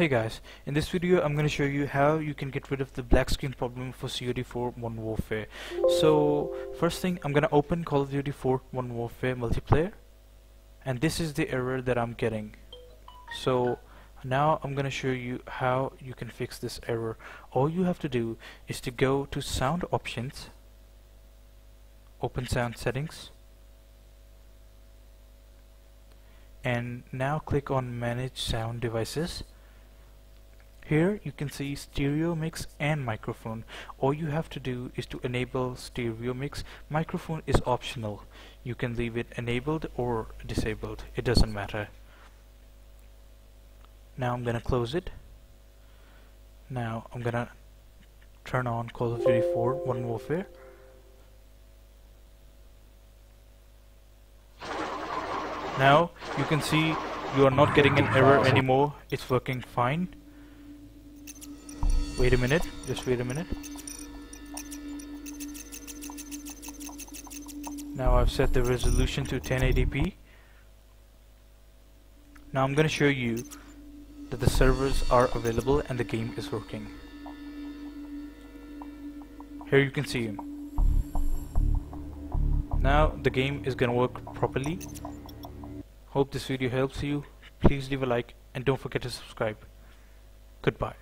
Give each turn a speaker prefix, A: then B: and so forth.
A: Hey guys, in this video I'm going to show you how you can get rid of the black screen problem for COD4 Modern Warfare. So first thing I'm going to open Call of Duty 4 Modern Warfare multiplayer and this is the error that I'm getting. So now I'm going to show you how you can fix this error. All you have to do is to go to sound options, open sound settings and now click on manage sound devices here you can see stereo mix and microphone. All you have to do is to enable stereo mix. Microphone is optional. You can leave it enabled or disabled. It doesn't matter. Now I'm gonna close it. Now I'm gonna turn on Call of Duty 4 Modern Warfare. Now you can see you are not getting an error anymore. It's working fine. Wait a minute, just wait a minute. Now I've set the resolution to 1080p. Now I'm going to show you that the servers are available and the game is working. Here you can see him. Now the game is going to work properly. Hope this video helps you. Please leave a like and don't forget to subscribe. Goodbye.